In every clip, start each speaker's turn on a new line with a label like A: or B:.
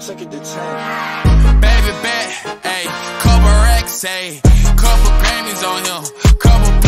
A: take it to 10.
B: Baby bet, ayy, couple racks, ayy, couple Grammys on him, couple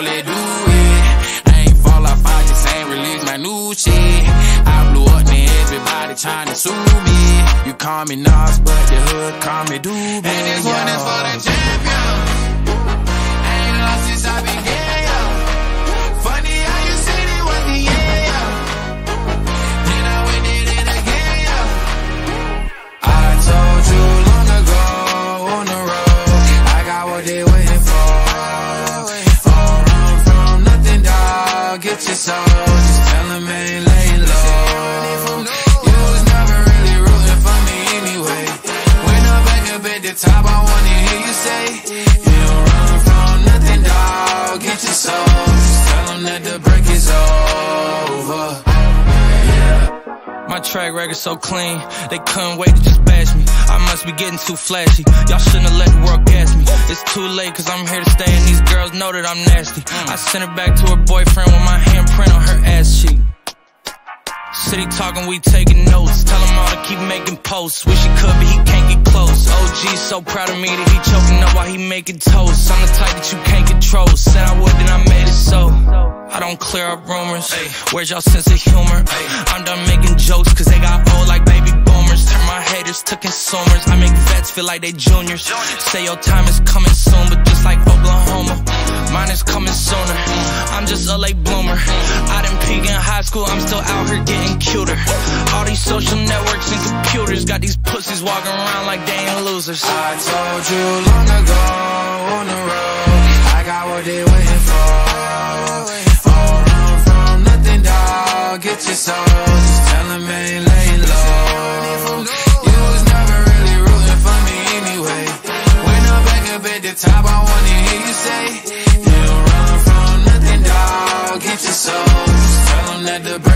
B: oh, let do it. I ain't fall off, I just ain't release my new shit. I blew up, man, everybody trying to sue me. You call me Nas, but the hood call me Doobie. And this one is for the Get your soul, just tell them ain't laying low. You was never really rooting for me anyway. When I'm back up at the top, I wanna hear you say, You don't run from nothing, dog. Get your soul, just tell them that the break is over.
C: My track record so clean, they couldn't wait to just bash me. I must be getting too flashy. Y'all shouldn't have let the world gas me. It's too late, cause I'm here to stay, and these girls know that I'm nasty. I sent her back to her boyfriend with my handprint on her ass cheek. City talking, we taking notes. Tell him all to keep making posts. Wish he could, but he can't get close. OG so proud of me that he choking up while he making toast. I'm the type that you can't control. Said I would, then I made it so. I don't clear up rumors. Where's y'all sense of humor? I'm done making jokes, cause they got old to consumers. I make vets feel like they juniors. Say your time is coming soon, but just like Oklahoma, mine is coming sooner. I'm just a late bloomer. I didn't peak in high school, I'm still out here getting cuter. All these social networks and computers got these pussies walking around like they ain't losers.
B: I told you long ago on the road, I got what they waiting for. Don't run from nothing, dog. Get your soul, that the.